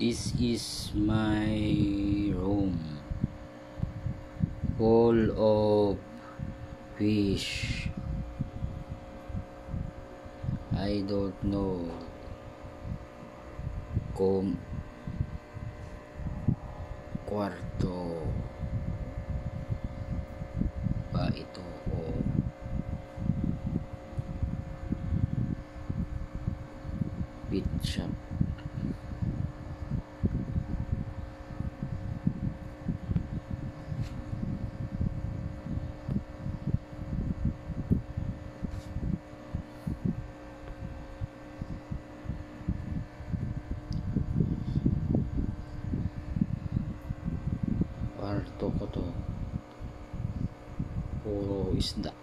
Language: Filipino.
This is my room. Full of fish. I don't know kung kwarto ba ito o pit. Kwarto ko to. Puro isda.